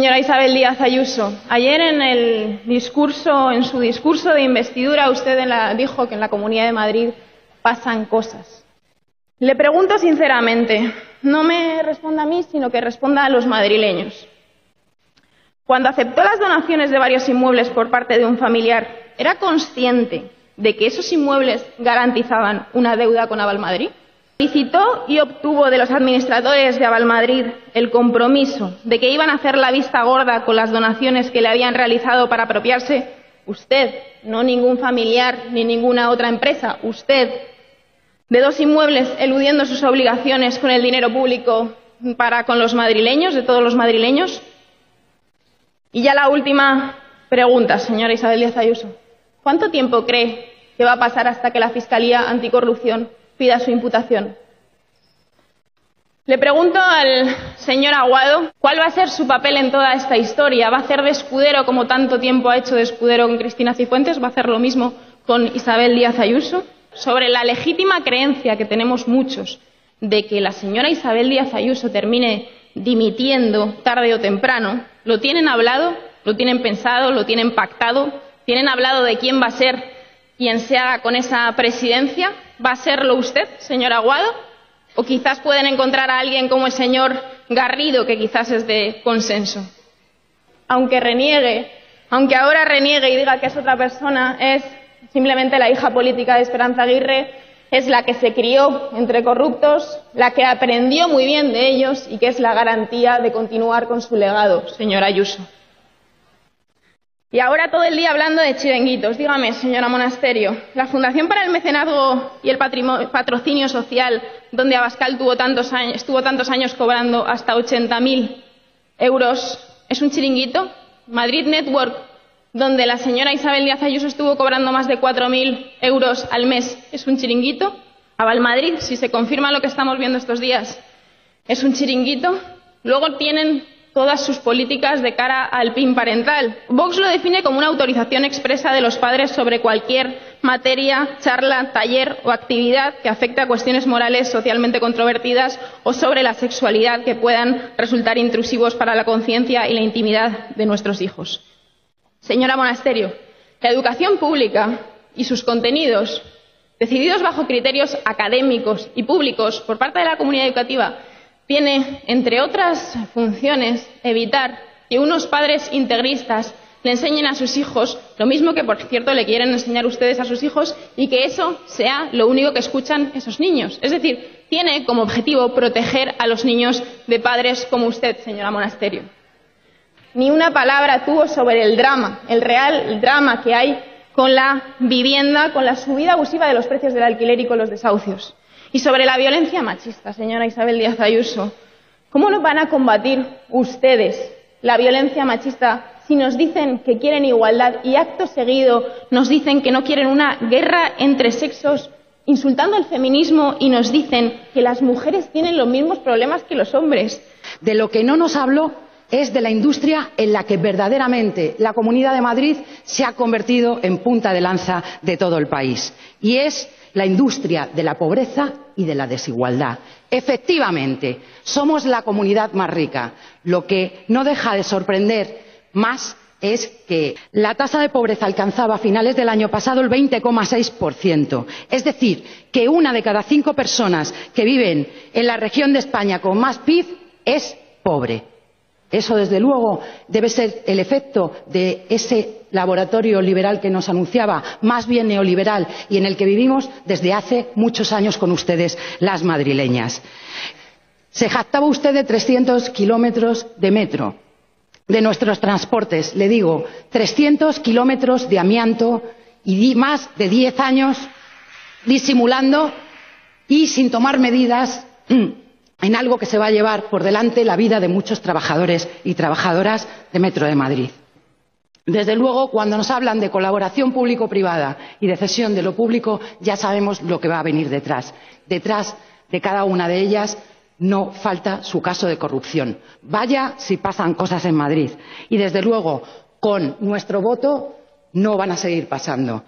Señora Isabel Díaz Ayuso, ayer en el discurso, en su discurso de investidura, usted dijo que en la Comunidad de Madrid pasan cosas. Le pregunto sinceramente, no me responda a mí, sino que responda a los madrileños. Cuando aceptó las donaciones de varios inmuebles por parte de un familiar, ¿era consciente de que esos inmuebles garantizaban una deuda con Avalmadrid? Solicitó y obtuvo de los administradores de Avalmadrid el compromiso de que iban a hacer la vista gorda con las donaciones que le habían realizado para apropiarse usted, no ningún familiar ni ninguna otra empresa, usted, de dos inmuebles eludiendo sus obligaciones con el dinero público para con los madrileños, de todos los madrileños. Y ya la última pregunta, señora Isabel Díaz Ayuso. ¿Cuánto tiempo cree que va a pasar hasta que la Fiscalía Anticorrupción pida su imputación. Le pregunto al señor Aguado cuál va a ser su papel en toda esta historia. ¿Va a hacer de escudero como tanto tiempo ha hecho de escudero con Cristina Cifuentes? ¿Va a hacer lo mismo con Isabel Díaz Ayuso? Sobre la legítima creencia que tenemos muchos de que la señora Isabel Díaz Ayuso termine dimitiendo tarde o temprano, ¿lo tienen hablado? ¿Lo tienen pensado? ¿Lo tienen pactado? ¿Tienen hablado de quién va a ser quien se haga con esa presidencia? ¿Va a serlo usted, señor Aguado? ¿O quizás pueden encontrar a alguien como el señor Garrido, que quizás es de consenso? Aunque reniegue, aunque ahora reniegue y diga que es otra persona, es simplemente la hija política de Esperanza Aguirre, es la que se crió entre corruptos, la que aprendió muy bien de ellos y que es la garantía de continuar con su legado, señora Ayuso. Y ahora todo el día hablando de chiringuitos. Dígame, señora Monasterio, la Fundación para el Mecenazgo y el Patrocinio Social, donde Abascal tuvo tantos años, estuvo tantos años cobrando hasta 80.000 euros, ¿es un chiringuito? Madrid Network, donde la señora Isabel Díaz Ayuso estuvo cobrando más de 4.000 euros al mes, ¿es un chiringuito? Avalmadrid, si se confirma lo que estamos viendo estos días, ¿es un chiringuito? Luego tienen todas sus políticas de cara al PIN parental. Vox lo define como una autorización expresa de los padres sobre cualquier materia, charla, taller o actividad que afecte a cuestiones morales socialmente controvertidas o sobre la sexualidad que puedan resultar intrusivos para la conciencia y la intimidad de nuestros hijos. Señora Monasterio, la educación pública y sus contenidos, decididos bajo criterios académicos y públicos por parte de la comunidad educativa, tiene, entre otras funciones, evitar que unos padres integristas le enseñen a sus hijos lo mismo que, por cierto, le quieren enseñar ustedes a sus hijos y que eso sea lo único que escuchan esos niños. Es decir, tiene como objetivo proteger a los niños de padres como usted, señora Monasterio. Ni una palabra tuvo sobre el drama, el real drama que hay con la vivienda, con la subida abusiva de los precios del alquiler y con los desahucios. Y sobre la violencia machista, señora Isabel Díaz Ayuso, ¿cómo no van a combatir ustedes la violencia machista si nos dicen que quieren igualdad y acto seguido nos dicen que no quieren una guerra entre sexos, insultando al feminismo y nos dicen que las mujeres tienen los mismos problemas que los hombres? De lo que no nos habló es de la industria en la que verdaderamente la Comunidad de Madrid se ha convertido en punta de lanza de todo el país. Y es la industria de la pobreza y de la desigualdad. Efectivamente, somos la comunidad más rica. Lo que no deja de sorprender más es que la tasa de pobreza alcanzaba a finales del año pasado el 20,6%. Es decir, que una de cada cinco personas que viven en la región de España con más PIB es pobre. Eso, desde luego, debe ser el efecto de ese laboratorio liberal que nos anunciaba, más bien neoliberal, y en el que vivimos desde hace muchos años con ustedes, las madrileñas. Se jactaba usted de 300 kilómetros de metro, de nuestros transportes. Le digo, 300 kilómetros de amianto y más de diez años disimulando y sin tomar medidas en algo que se va a llevar por delante la vida de muchos trabajadores y trabajadoras de Metro de Madrid. Desde luego, cuando nos hablan de colaboración público privada y de cesión de lo público, ya sabemos lo que va a venir detrás. Detrás de cada una de ellas no falta su caso de corrupción. Vaya si pasan cosas en Madrid. Y desde luego, con nuestro voto no van a seguir pasando.